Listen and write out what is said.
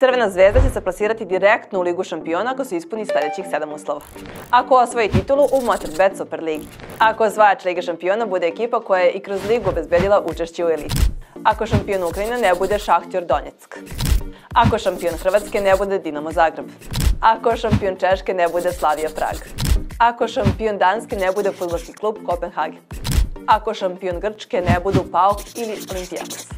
Crvena zvezda će se plasirati direktno u Ligu šampiona ako se ispuni sledećih 7 uslova. Ako osvoji titulu u Motorbet Super Ligi. Ako osvajač Lige šampiona bude ekipa koja je i kroz ligu obezbedila učešće u eliti. Ako šampion Ukrajine ne bude Šahtjor Donjeck. Ako šampion Hrvatske ne bude Dinamo Zagreb. Ako šampion Češke ne bude Slavija Prag. Ako šampion Danske ne bude futbolski klub Kopenhagen. Ako šampion Grčke ne budu PAOK ili Olimpijakos.